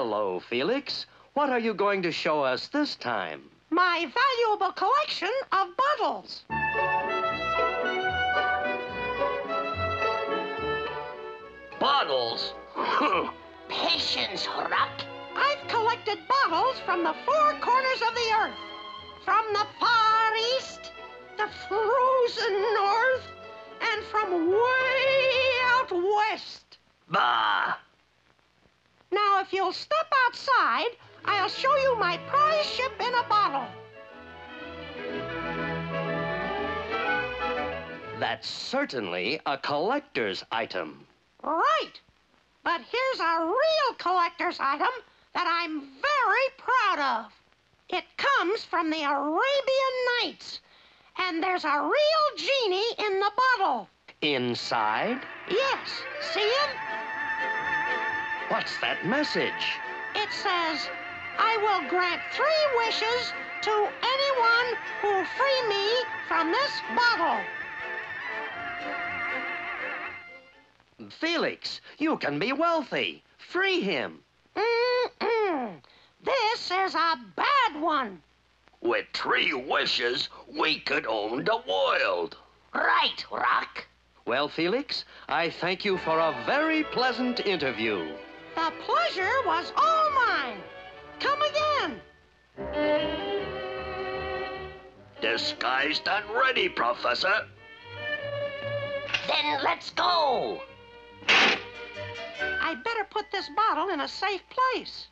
Hello, Felix. What are you going to show us this time? My valuable collection of bottles. Bottles? Patience, Rock. I've collected bottles from the four corners of the earth. From the far east, the frozen north, and from way out west. Bah! Now, if you'll step outside, I'll show you my prize ship in a bottle. That's certainly a collector's item. Right. But here's a real collector's item that I'm very proud of. It comes from the Arabian Nights, and there's a real genie in the bottle. Inside? Yes, see him? What's that message? It says, I will grant three wishes to anyone who'll free me from this bottle. Felix, you can be wealthy. Free him. Mm-mm. This is a bad one. With three wishes, we could own the world. Right, Rock. Well, Felix, I thank you for a very pleasant interview. The pleasure was all mine. Come again. Disguised and ready, Professor. Then let's go. I better put this bottle in a safe place.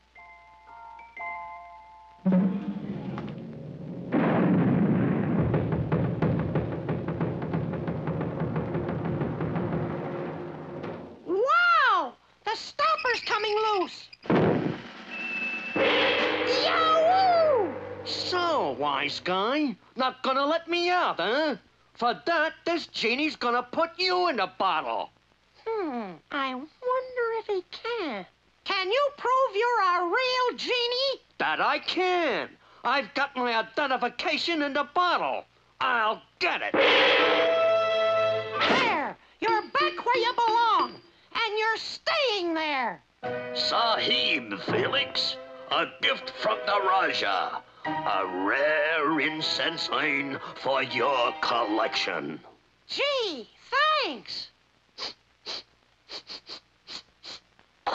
So, wise guy, not gonna let me out, huh? For that, this genie's gonna put you in the bottle. Hmm, I wonder if he can. Can you prove you're a real genie? That I can. I've got my identification in the bottle. I'll get it. There! You're back where you belong! And you're staying there! Sahib, Felix. A gift from the Raja. A rare incense for your collection. Gee, thanks!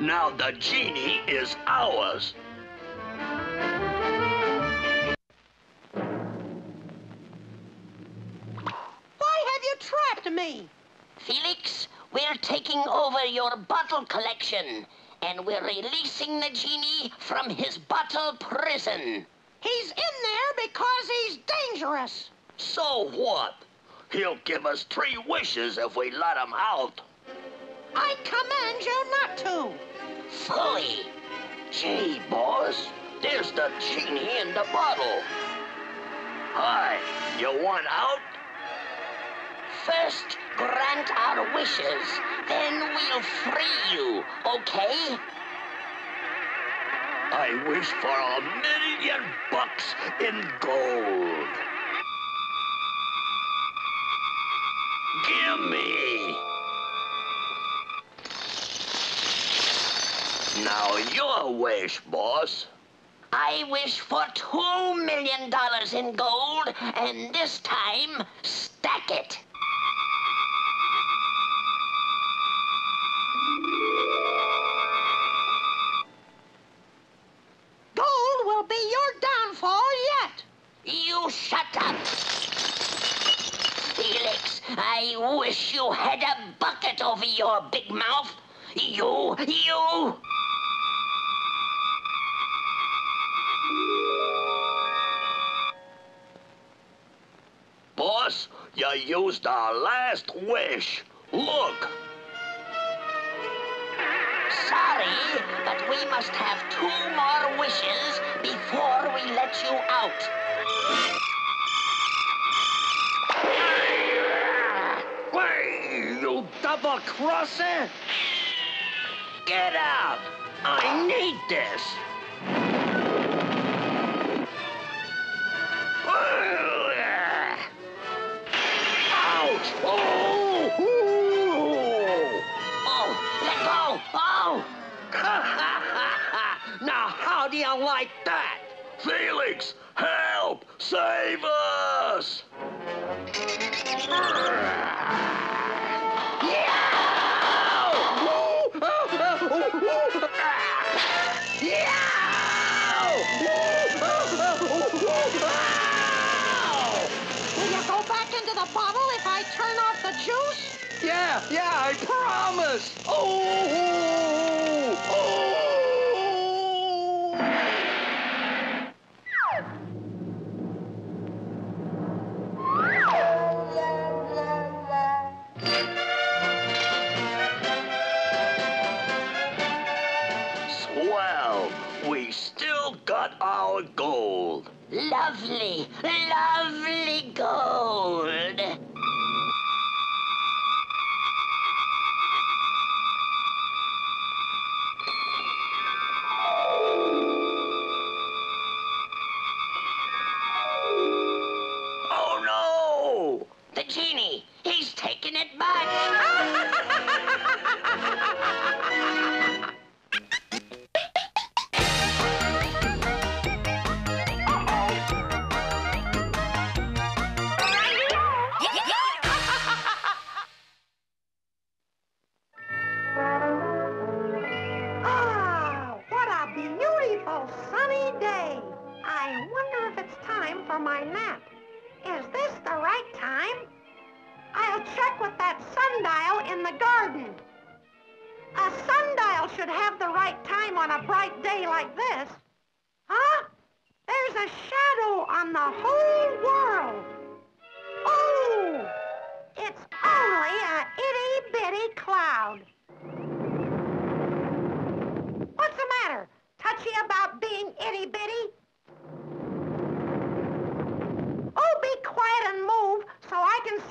Now the genie is ours. Why have you trapped me? Felix, we're taking over your bottle collection, and we're releasing the genie from his bottle prison. He's in there because he's dangerous. So what? He'll give us three wishes if we let him out. I command you not to. Fully. Gee, boss, there's the genie in the bottle. Hi, you want out? First, grant our wishes, then we'll free you, okay? I wish for a million bucks in gold. Give Now your wish, boss. I wish for two million dollars in gold, and this time, stack it. Gold will be your downfall yet. You shut up. Felix, I wish you had a bucket over your big mouth. You, you. You used our last wish. Look. Sorry, but we must have two more wishes before we let you out. Hey, you double-crosser! Get out! I need this! Do you like that? Felix, help! Save us! Will you go back into the bottle if I turn off the juice? Yeah, yeah, I promise. Oh.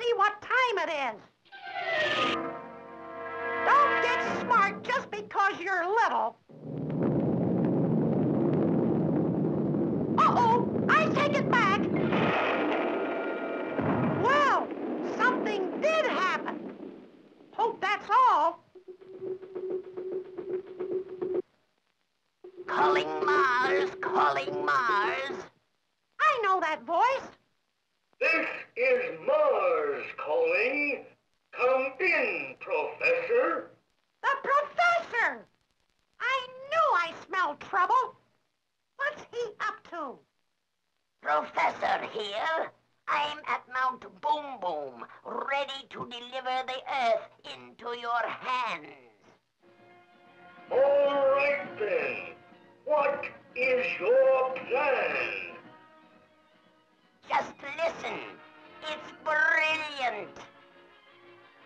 See what time it is. Don't get smart just because you're little. Uh-oh, I take it back. Well, something did happen. Hope that's all. calling Mars, calling Mars. I know that voice. This is Mars calling. Come in, Professor. The professor! I knew I smelled trouble. What's he up to? Professor here. I'm at Mount Boom Boom, ready to deliver the Earth into your hands. All right then. What is your plan? Just listen. It's brilliant.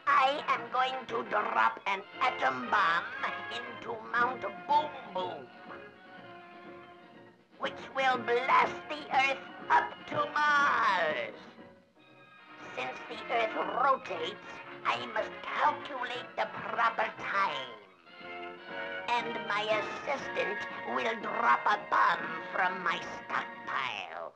I am going to drop an atom bomb into Mount Boom Boom, which will blast the Earth up to Mars. Since the Earth rotates, I must calculate the proper time. And my assistant will drop a bomb from my stockpile.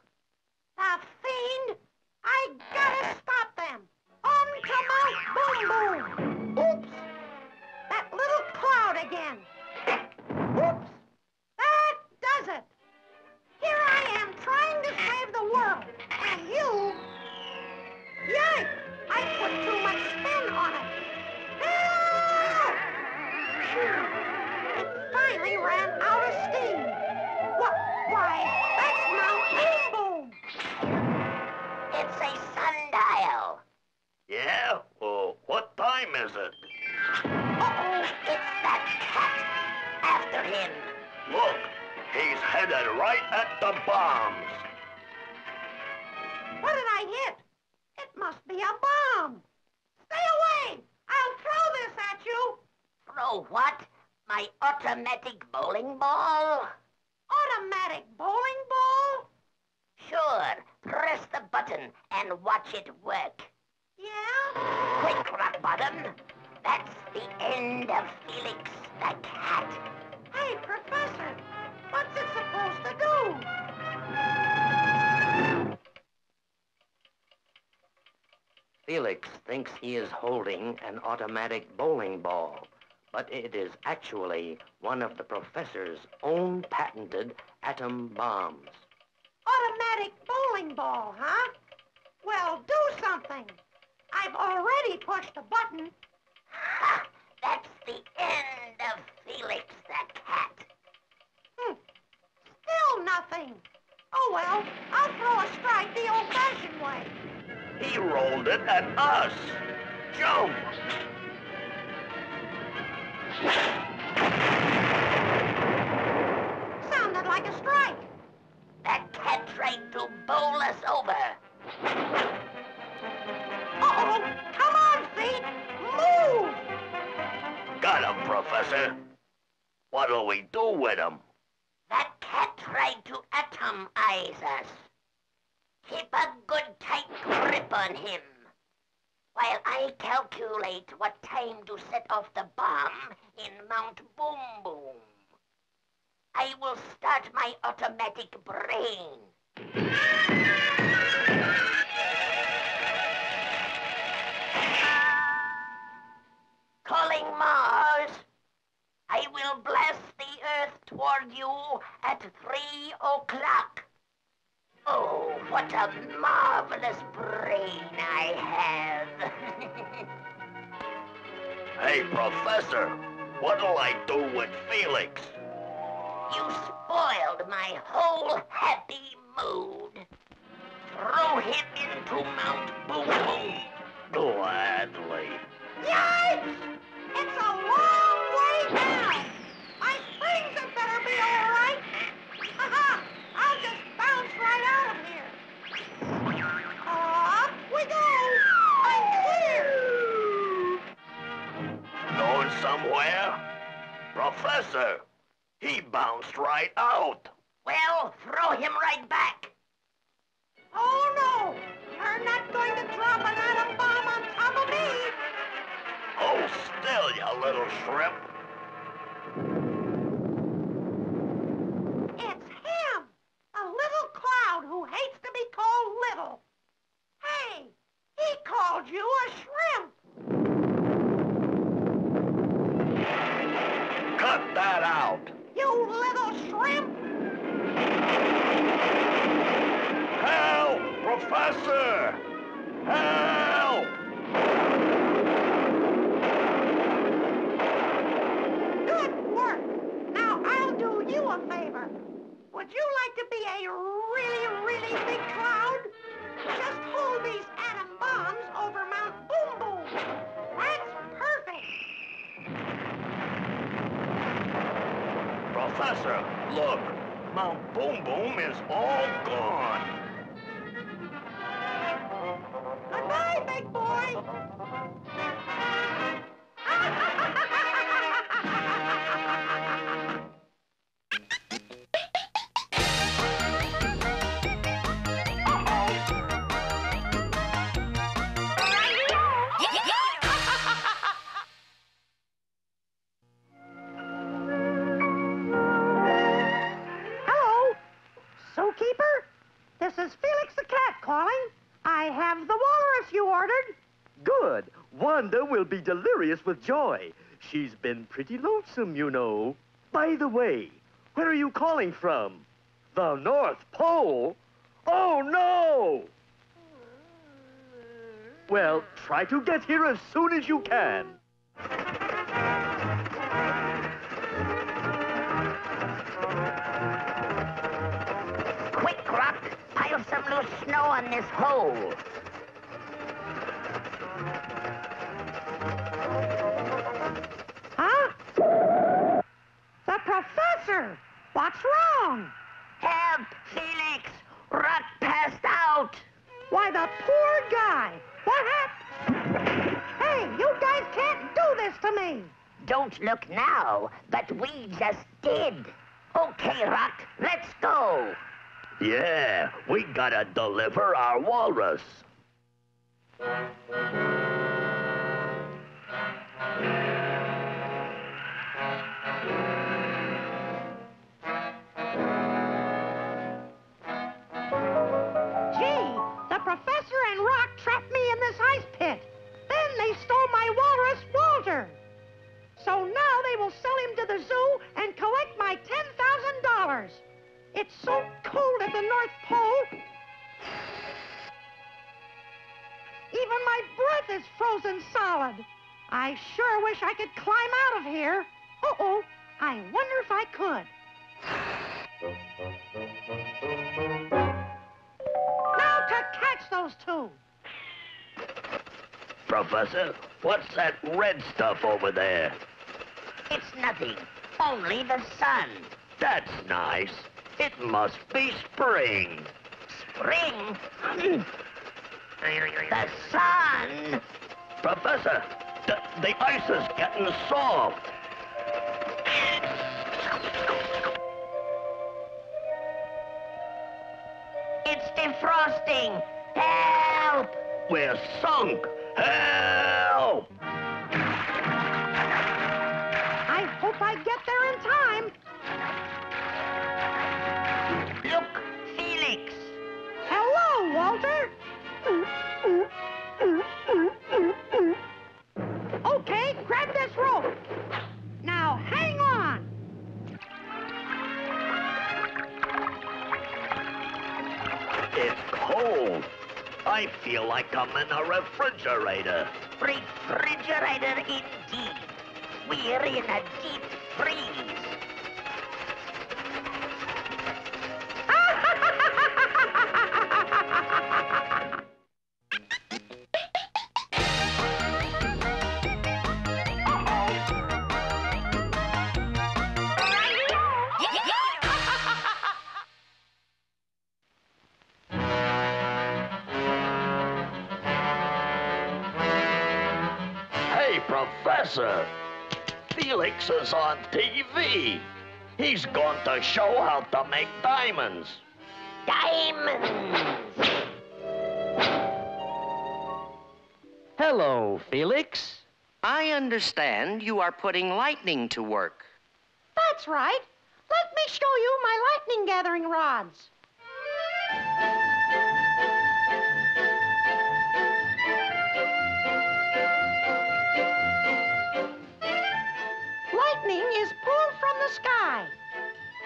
Hit? It must be a bomb. Stay away! I'll throw this at you. Throw what? My automatic bowling ball? Automatic bowling ball? Sure. Press the button and watch it work. Yeah? Quick, Rock Bottom. That's the end of Felix the cat. Hey, Professor, what's it supposed to do? Felix thinks he is holding an automatic bowling ball, but it is actually one of the professor's own patented atom bombs. Automatic bowling ball, huh? Well, do something. I've already pushed a button. Ha! That's the end of Felix the cat. Hmm. Still nothing. Oh, well, I'll throw a strike the old-fashioned way. He rolled it at us. Jump! Sounded like a strike. That cat tried to bowl us over. Uh-oh. Come on, feet. Move. Got him, Professor. What'll we do with him? That cat tried to atomize us. Keep a good tight grip on him. While I calculate what time to set off the bomb in Mount Boom Boom. I will start my automatic brain. Calling Mars. I will blast the Earth toward you at three o'clock. Oh, what a marvelous brain I have. Hey, Professor, what'll I do with Felix? you spoiled my whole happy mood. Throw him into Mount Boom Help! Professor! Help! Good work. Now I'll do you a favor. Would you like to be a really, really big cloud? Just hold these atom bombs over Mount Boom Boom. That's perfect. Professor, look. Mount Boom Boom is all gone. Delirious with joy. She's been pretty lonesome, you know. By the way, where are you calling from? The North Pole? Oh, no! Well, try to get here as soon as you can. Quick, Rock. Pile some loose snow on this hole. What's wrong? Help, Felix. Rock passed out. Why, the poor guy. What happened? Hey, you guys can't do this to me. Don't look now, but we just did. Okay, Rock, let's go. Yeah, we gotta deliver our walrus. Professor, what's that red stuff over there? It's nothing. Only the sun. That's nice. It must be spring. Spring? the sun? Professor, the, the ice is getting soft. It's defrosting. Help! We're sunk. Help! I feel like I'm in a refrigerator. Refrigerator indeed. We're in a deep freeze. Felix is on TV. He's going to show how to make diamonds. Diamonds! Hello, Felix. I understand you are putting lightning to work. That's right. Let me show you my lightning gathering rods. The sky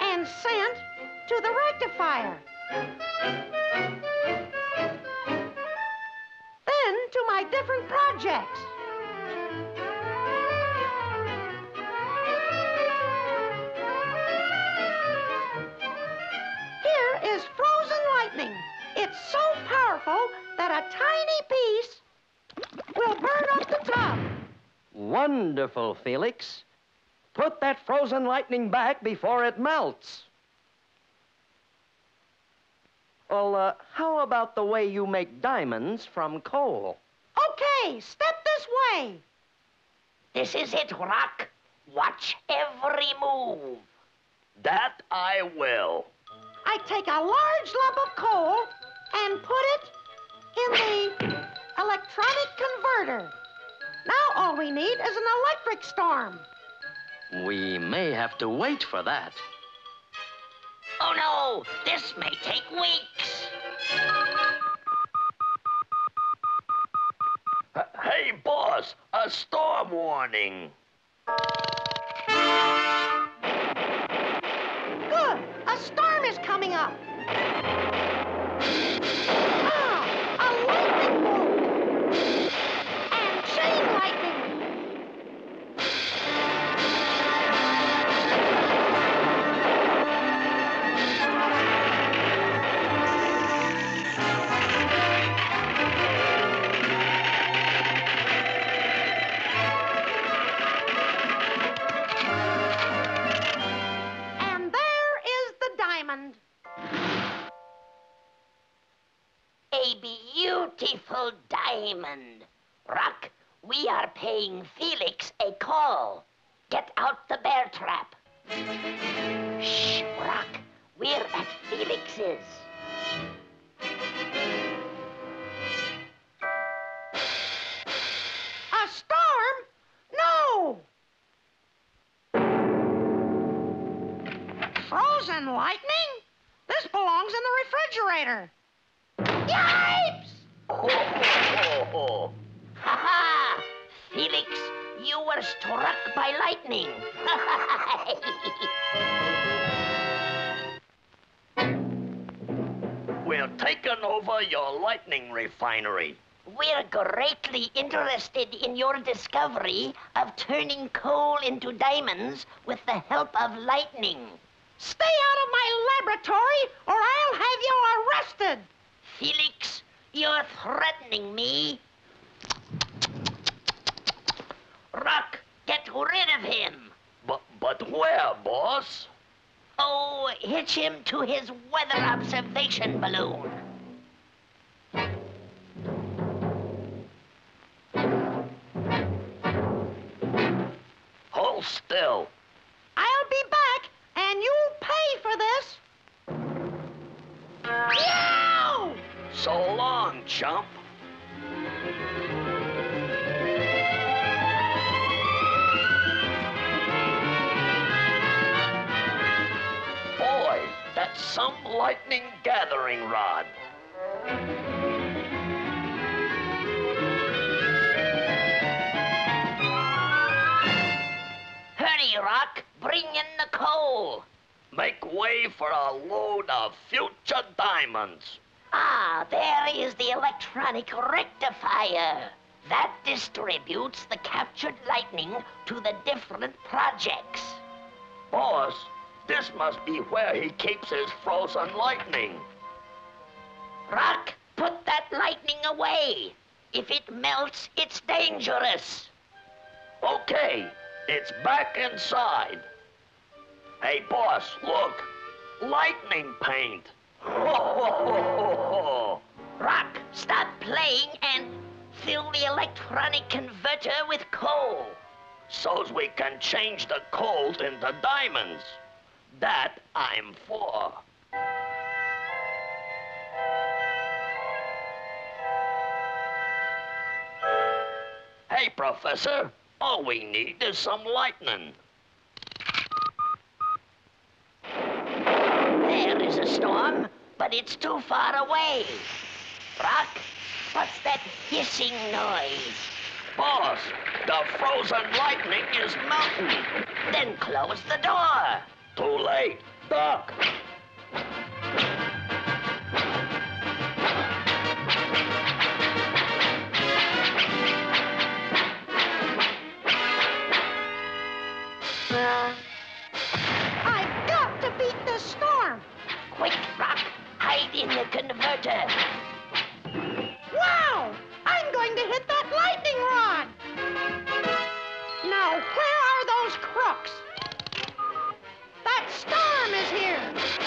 and sent to the rectifier. Then to my different projects. Here is frozen lightning. It's so powerful that a tiny piece will burn up the top. Wonderful, Felix. Put that frozen lightning back before it melts. Well, uh, how about the way you make diamonds from coal? Okay, step this way. This is it, Rock. Watch every move. That I will. I take a large lump of coal and put it in the electronic converter. Now all we need is an electric storm. We may have to wait for that. Oh no, this may take weeks. H- hey, boss, a storm warning. Good, a storm is coming up. a beautiful diamond. Rock, we are paying Felix a call. Get out the bear trap. Shh, Rock, we're at Felix's. A storm? No! Frozen lightning? This belongs in the refrigerator. Yipes! Ho, ho, ho, Ha ha! Felix, you were struck by lightning. We're taking over your lightning refinery. We're greatly interested in your discovery of turning coal into diamonds with the help of lightning. Stay out of my laboratory or I'll have you arrested. Felix, you're threatening me. Rock, get rid of him. But, but where, boss? Oh, hitch him to his weather observation balloon. Hold still. I'll be back So long, chump. Boy, that's some lightning gathering rod. Hurry, Rock, bring in the coal. Make way for a load of future diamonds. Ah, there is the electronic rectifier. That distributes the captured lightning to the different projects. Boss, this must be where he keeps his frozen lightning. Rock, put that lightning away. If it melts, it's dangerous. Okay, it's back inside. Hey, boss, look. Lightning paint. Rock, stop playing and fill the electronic converter with coal. So's we can change the coals into diamonds. That I'm for. Hey, Professor, all we need is some lightning. There is a storm, but it's too far away. Rock, what's that hissing noise? Boss, the frozen lightning is melting. Then close the door. Too late. Duck. I've got to beat this storm. Quick, Rock, converter. Wow! I'm going to hit that lightning rod. Now, where are those crooks? That storm is here.